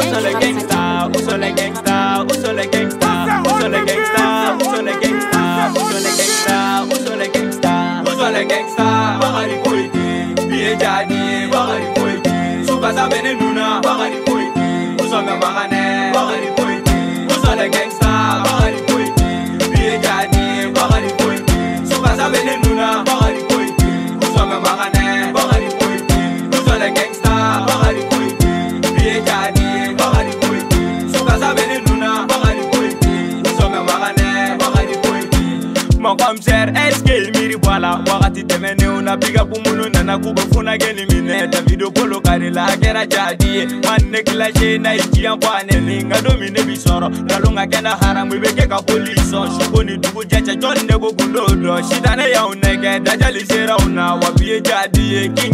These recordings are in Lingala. Où sont les gangsters Où sont les gangsters Où sont les gangsters Où sont les gangsters Où sont les gangsters Où sont les gangsters Où sont les gangsters Où sont les sont wakati temene unapiga pumuno nana kubafuna geni mineta vidopolo kari lakera jadie manne kilashe na ijia mpane linga domine bisoro nalunga kena haramu ibeke ka poliso shukoni dugu jacha chonde kukundodo shitane ya uneke dajali sera una wapie jadie ki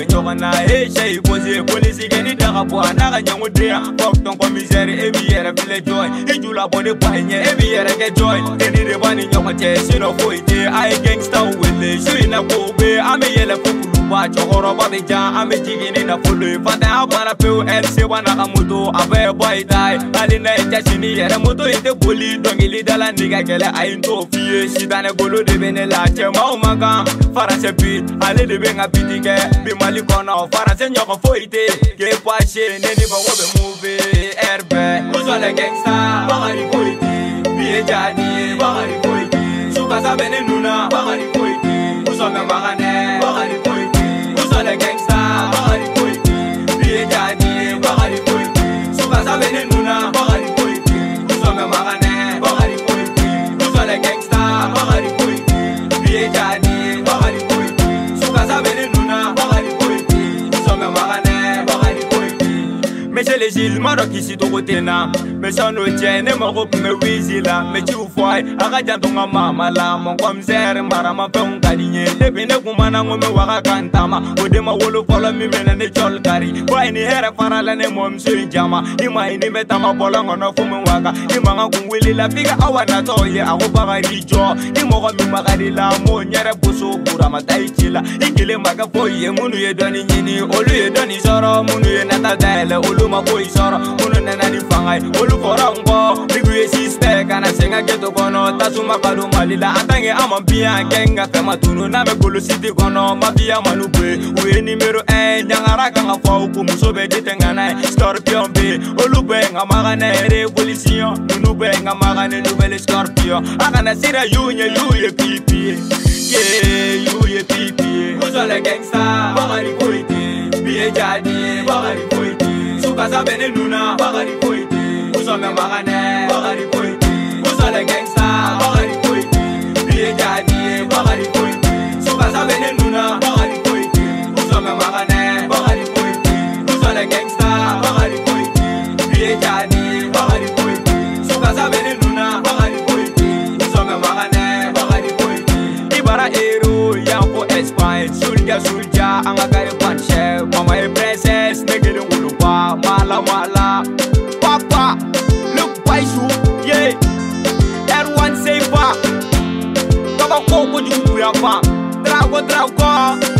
metogana e sai posie polisi ke ni daga po anaga nyango dea tokton ko misere e bi yere bile joy e jula bone bahenye e bi yere ke joy e ni re bani nyango te sino foite ai gangsta wele shui e na kobe ame yele kuku ba cɛkɔrɔba bɛ jan an bɛ jigin ni nafolo ye fantanya banna pewu ɛri seba n'a ka moto e e a bɛɛ ye bɔ i ta ye hali n'a ye jasini yɛrɛ moto in tɛ boli dɔnkilidala nɛgɛ gɛlɛ a ye n t'o f'i ye sitanɛ golo de bɛ ne la cɛmanw man kan faransɛ bi ale de bɛ n ka biti kɛ bi mali kɔnɔ faransɛ ɲɔgɔn foyi tɛ k'e pase ne ni bago bɛ muve ɛri bɛɛ kosɔn lɛ gɛngsa bakari foyi tɛ bi ye jaadi ye bakari foyi tɛ sukasa bɛ ne nun na bakari foyi tɛ kosɔn bɛ bagan sele gilmara kisi dokotena mesano tene mako kume wizila mechi ufwai akajanto nga mama la mongwa mzere mbara mape unkalinye lepine kumana ngome waka kantama odema wolo polo mimena ne cholkari kwa ini here farala ne momsu njama ima ini metama polo ngono fume waka ima nga kungwili la figa awa natoye ako baka rijo ima kwa mima kari la mo nyere buso kura matai chila ikile maka foye munu ye doni njini olu ye doni zoro munu ye natadele uluma sɔrɔ ko i sɔrɔ minnu nana ni fanga ye olu kɔrɔ n kɔ bigu ye sistɛ kana sɛgɛn kɛto kɔnɔ tasuma balo mali la an tanke an ma biya kɛ n ka fɛn ma tunu n'a bɛ golo siti kɔnɔ mafiya manu be u ye nimero ɛn ɲagara kan ka fɔ u ko muso bɛ di tɛ ŋana ye scorpion be olu bɛ nka maganɛ révolution nunu bɛ nka maganɛ nouvelle scorpion a kana sira y'u ɲɛ y'u ye pipiye ye y'u ye pipiye kosɔlɛ gangsta bakari koyite biye jaadi ye bakari koyite yesu kaza bene nuna bakali koyi te ozomemaka ne bakali koyi te ozola gangsta bakali koyi te biye jadi ye bakali koyi te so kaza bene nuna bakali koyi te ozomemaka ne bakali koyi te ozola gangsta bakali koyi te biye jadi ye bakali koyi te so kaza bene nuna bakali koyi te ozomemaka ne bakali koyi te ibara ero yanko espagne sulja sulja an ka kari panshe mala mala Papa, look by you, yeah That one say pa Kaba koko jugu ya pa Drago drago